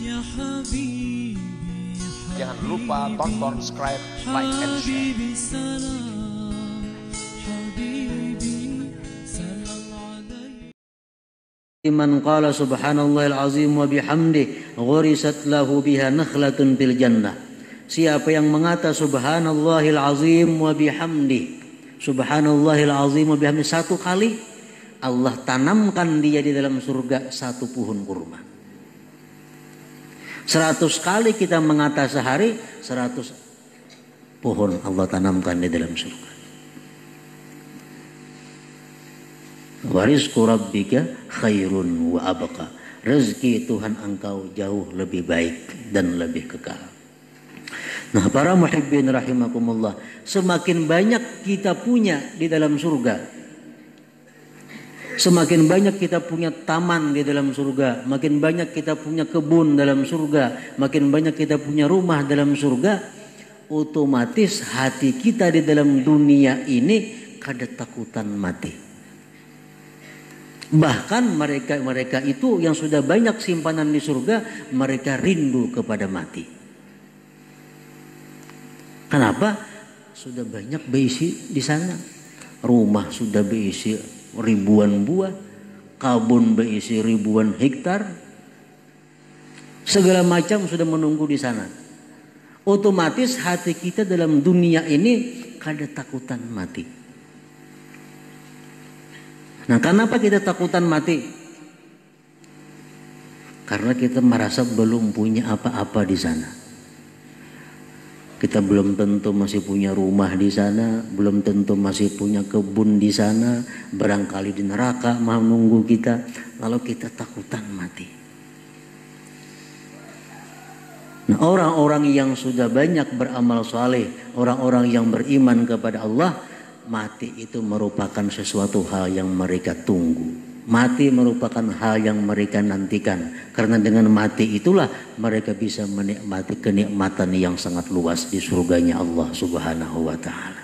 يا حبيبي Jangan lupa tonton, subscribe, like, and share. حبيبي سلام حبيبي سلام عليك من قال سبحان الله العظيم وبحمده غرست له بها نخلة في الجنة Siapa yang mengata subhanallahil azim wa bihamdi subhanallahil azim wa bihamdi satu kali Allah tanamkan dia di dalam surga satu pohon kurma. Seratus kali kita mengata sehari seratus pohon Allah tanamkan di dalam surga. Warisku rabbika khairun wa abqa. Rezeki Tuhan engkau jauh lebih baik dan lebih kekal. Nah para muhibbin rahimakumullah. Semakin banyak kita punya di dalam surga. Semakin banyak kita punya taman di dalam surga. Makin banyak kita punya kebun dalam surga. Makin banyak kita punya rumah dalam surga. Otomatis hati kita di dalam dunia ini kada takutan mati. Bahkan mereka-mereka itu yang sudah banyak simpanan di surga, mereka rindu kepada mati. Kenapa? Sudah banyak berisi di sana. Rumah sudah berisi ribuan buah, kabun berisi ribuan hektar. Segala macam sudah menunggu di sana. Otomatis hati kita dalam dunia ini kada takutan mati. Nah, kenapa kita takutan mati? Karena kita merasa belum punya apa-apa di sana. Kita belum tentu masih punya rumah di sana, belum tentu masih punya kebun di sana, barangkali di neraka mau nunggu kita, lalu kita takutan mati. Nah, orang-orang yang sudah banyak beramal soleh, orang-orang yang beriman kepada Allah, mati itu merupakan sesuatu hal yang mereka tunggu. Mati merupakan hal yang mereka nantikan. Karena dengan mati itulah mereka bisa menikmati kenikmatan yang sangat luas di surganya Allah subhanahu wa ta'ala.